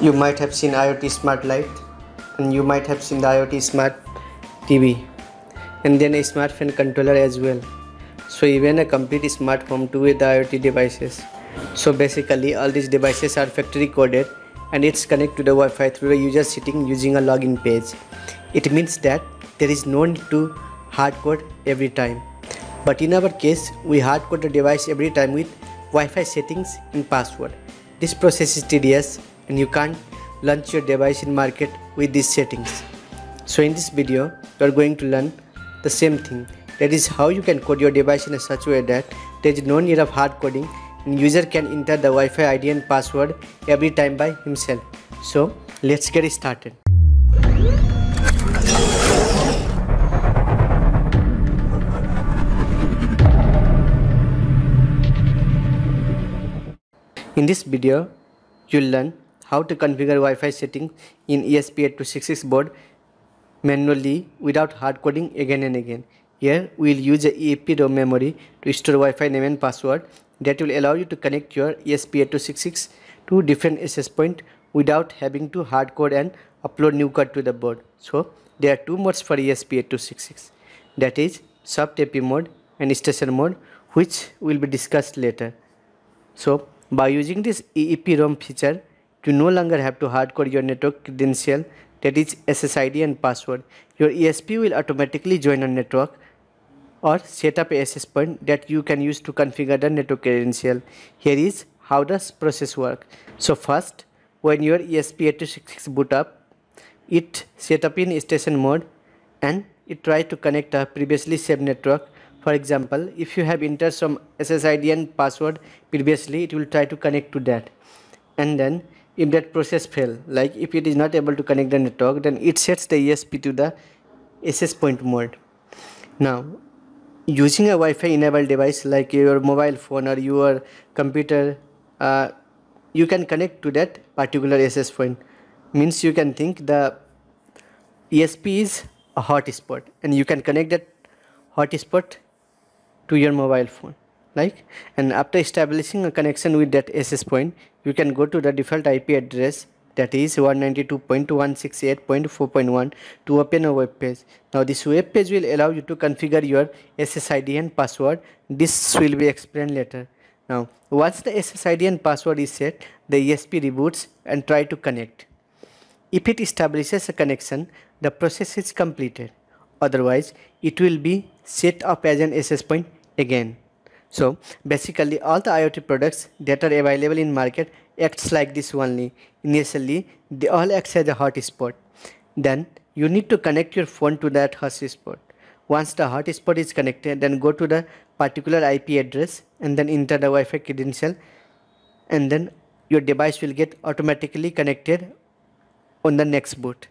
you might have seen IoT smart light and you might have seen the IoT smart TV and then a smart fan controller as well. So even a complete smart home too with the IoT devices. So basically all these devices are factory coded and it's connected to the Wi-Fi through a user sitting using a login page. It means that there is no need to hard code every time. But in our case we hard code the device every time with Wi-Fi settings and password. This process is tedious and you can't launch your device in market with these settings. So in this video, you are going to learn the same thing. That is how you can code your device in such a such way that there is no need of hard coding and user can enter the Wi-Fi ID and password every time by himself. So let's get started. In this video, you'll learn how to configure Wi-Fi settings in ESP8266 board manually without hard coding again and again. Here we will use a EEPROM memory to store Wi-Fi name and password that will allow you to connect your ESP8266 to different access point without having to hard code and upload new code to the board. So there are two modes for ESP8266 that is soft AP mode and station mode which will be discussed later. So by using this EEPROM feature you no longer have to hardcode your network credential that is SSID and password. Your ESP will automatically join a network or set up a access point that you can use to configure the network credential. Here is how does process work. So first when your ESP8266 boot up it set up in station mode and it tries to connect a previously saved network for example if you have entered some SSID and password previously it will try to connect to that and then if that process fail like if it is not able to connect the network then it sets the ESP to the access point mode. Now using a Wi-Fi enabled device like your mobile phone or your computer uh, you can connect to that particular access point. Means you can think the ESP is a hotspot and you can connect that hotspot to your mobile phone like and after establishing a connection with that access point you can go to the default IP address that is 192.168.4.1 to open a web page. Now this web page will allow you to configure your SSID and password. This will be explained later. Now once the SSID and password is set, the ESP reboots and try to connect. If it establishes a connection, the process is completed. Otherwise, it will be set up as an access point again. So basically all the IoT products that are available in market acts like this only. Initially they all act as a hotspot. Then you need to connect your phone to that hotspot. Once the hotspot is connected then go to the particular IP address and then enter the Wi-Fi credential and then your device will get automatically connected on the next boot.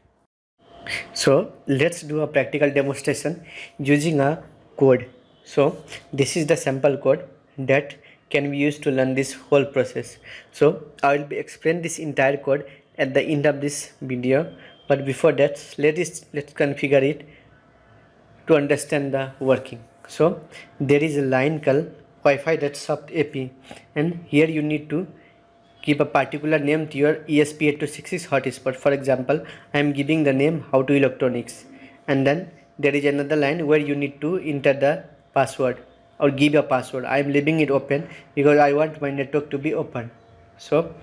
So let's do a practical demonstration using a code so this is the sample code that can be used to learn this whole process. So i will be explain this entire code at the end of this video. But before that let us let's configure it to understand the working. So there is a line called wi-fi that soft ap and here you need to give a particular name to your esp8266 hotspot. For example i am giving the name how to electronics. And then there is another line where you need to enter the password or give a password. I am leaving it open because i want my network to be open. So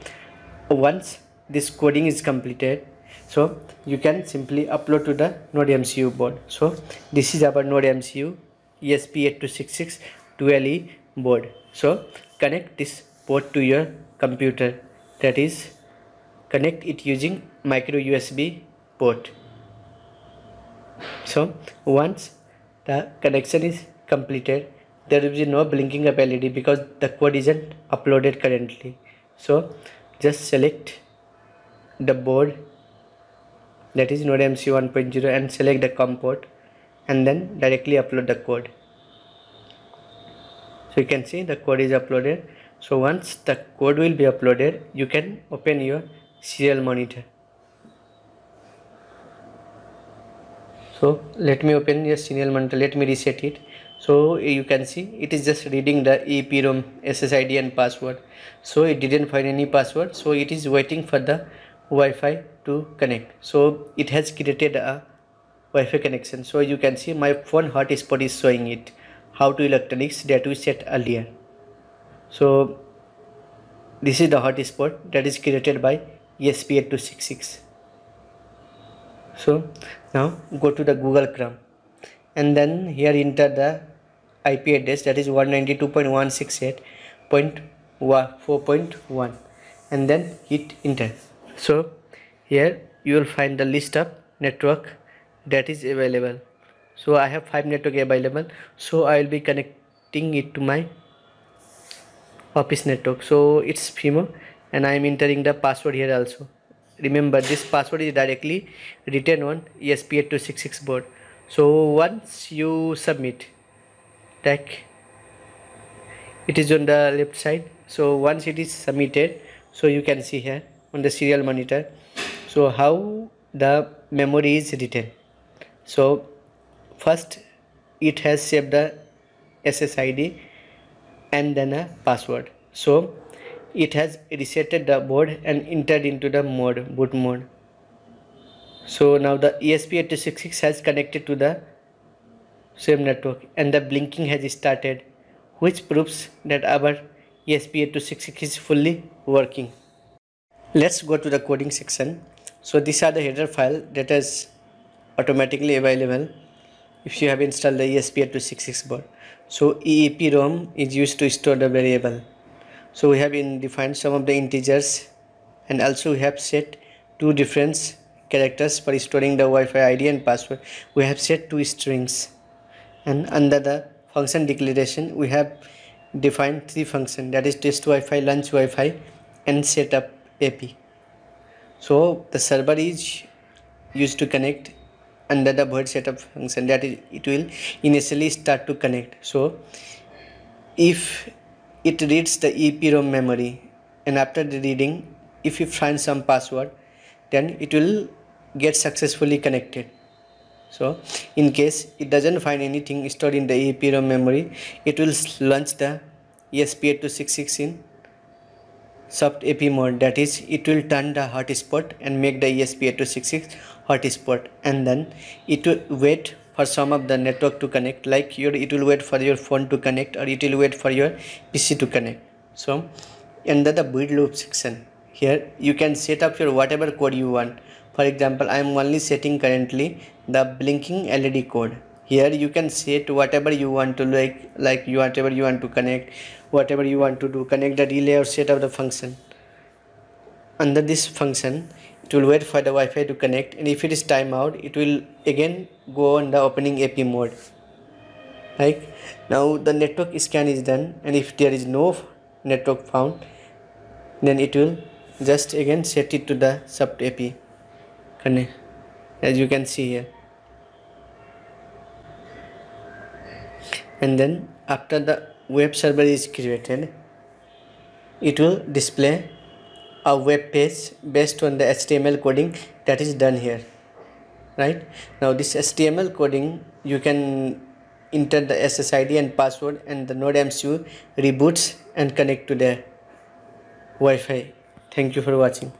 once this coding is completed so you can simply upload to the node mcu board. So this is our node mcu esp8266 2le board. So connect this port to your computer. That is connect it using micro usb port. So once the connection is completed there will be no blinking up LED because the code isn't uploaded currently. So just select the board that is node MC 1.0 and select the COM port and then directly upload the code. So you can see the code is uploaded. So once the code will be uploaded you can open your serial monitor. So let me open your serial monitor. Let me reset it so you can see it is just reading the EEPROM SSID and password. So it didn't find any password. So it is waiting for the Wi-Fi to connect. So it has created a Wi-Fi connection. So you can see my phone hotspot is showing it. How to electronics that we set earlier. So this is the hotspot that is created by ESP8266 so now go to the Google Chrome. And then here enter the IP address that is 192.168.4.1 and then hit enter. So here you will find the list of network that is available. So I have five network available. So I will be connecting it to my office network. So it's FIMO and I am entering the password here also. Remember this password is directly written on ESP8266 board. So once you submit it is on the left side. So once it is submitted so you can see here on the serial monitor. So how the memory is written. So first it has saved the SSID and then a password. So it has resetted the board and entered into the mode boot mode. So now the ESP8266 has connected to the same network and the blinking has started which proves that our ESP8266 is fully working. Let's go to the coding section. So these are the header file that is automatically available if you have installed the ESP8266 board. So EEPROM is used to store the variable. So we have in defined some of the integers and also we have set two different characters for storing the Wi-Fi ID and password. We have set two strings and under the function declaration we have defined three functions that is test Wi-Fi, launch Wi-Fi and setup AP. So the server is used to connect under the void setup function that is it will initially start to connect. So if it reads the EEPROM memory and after the reading if you find some password then it will get successfully connected so in case it doesn't find anything stored in the EEPROM memory it will launch the ESP8266 in soft AP mode. That is it will turn the hotspot and make the ESP8266 hotspot. And then it will wait for some of the network to connect like your it will wait for your phone to connect or it will wait for your PC to connect. So under the void loop section here you can set up your whatever code you want for example i am only setting currently the blinking led code. Here you can set whatever you want to like like you whatever you want to connect whatever you want to do connect the relay or set up the function. Under this function it will wait for the Wi-Fi to connect and if it is timeout it will again go on the opening AP mode. Like now the network scan is done and if there is no network found then it will just again set it to the soft AP as you can see here. And then after the web server is created it will display a web page based on the HTML coding that is done here. Right? Now this HTML coding you can enter the SSID and password and the node MCU reboots and connect to the Wi-Fi. Thank you for watching